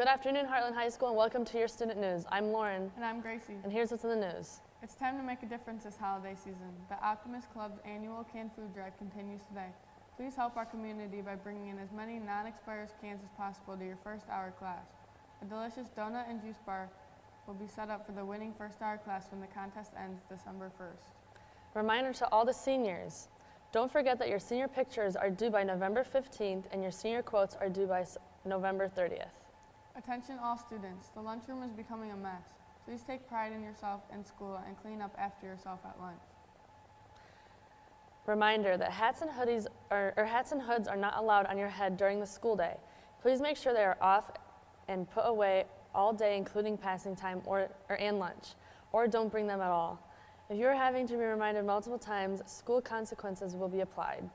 Good afternoon, Heartland High School, and welcome to your student news. I'm Lauren, And I'm Gracie. and here's what's in the news. It's time to make a difference this holiday season. The Optimist Club's annual canned food drive continues today. Please help our community by bringing in as many non-expired cans as possible to your first hour class. A delicious donut and juice bar will be set up for the winning first hour class when the contest ends December 1st. Reminder to all the seniors don't forget that your senior pictures are due by November 15th and your senior quotes are due by November 30th. Attention all students, the lunchroom is becoming a mess. Please take pride in yourself and school and clean up after yourself at lunch. Reminder that hats and hoodies are, or hats and hoods are not allowed on your head during the school day. Please make sure they are off and put away all day, including passing time or, or and lunch, or don't bring them at all. If you are having to be reminded multiple times, school consequences will be applied.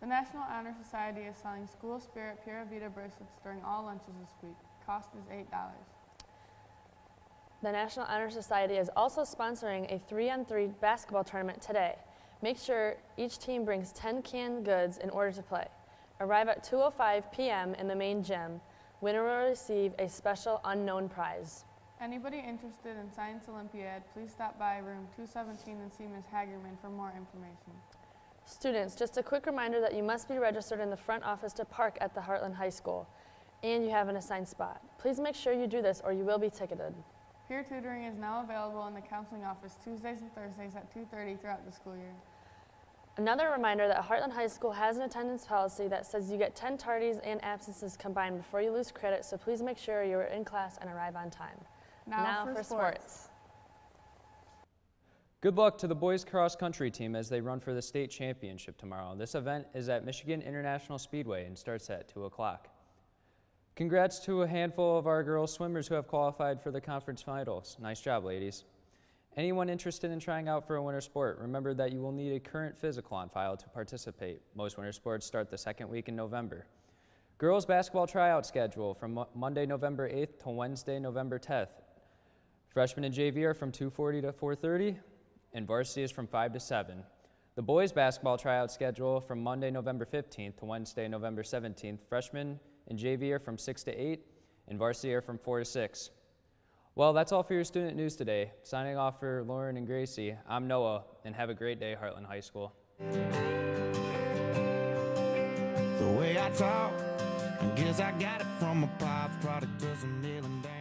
The National Honor Society is selling School Spirit Pura Vida bracelets during all lunches this week. Cost is $8. The National Honor Society is also sponsoring a three on three basketball tournament today. Make sure each team brings 10 canned goods in order to play. Arrive at 2.05 p.m. in the main gym. Winner will receive a special unknown prize. Anybody interested in Science Olympiad, please stop by room 217 and see Ms. Hagerman for more information. Students, just a quick reminder that you must be registered in the front office to park at the Heartland High School, and you have an assigned spot. Please make sure you do this or you will be ticketed. Peer tutoring is now available in the counseling office Tuesdays and Thursdays at 2:30 throughout the school year. Another reminder that Heartland High School has an attendance policy that says you get 10 tardies and absences combined before you lose credit, so please make sure you are in class and arrive on time. Now, for, sports. Good luck to the boys cross country team as they run for the state championship tomorrow. This event is at Michigan International Speedway and starts at 2 o'clock. Congrats to a handful of our girls swimmers who have qualified for the conference finals. Nice job, ladies. Anyone interested in trying out for a winter sport, remember that you will need a current physical on file to participate. Most winter sports start the second week in November. Girls basketball tryout schedule from Mo- Monday, November 8th to Wednesday, November 10th. Freshmen and JV are from 2:40 to 4:30, and varsity is from 5 to 7. The boys basketball tryout schedule from Monday, November 15th to Wednesday, November 17th. Freshmen and JV are from 6 to 8, and varsity are from 4 to 6. Well, that's all for your student news today. Signing off for Lauren and Gracie, I'm Noah, and have a great day, Heartland High School. The way I talk, I guess I got it from a product doesn't down.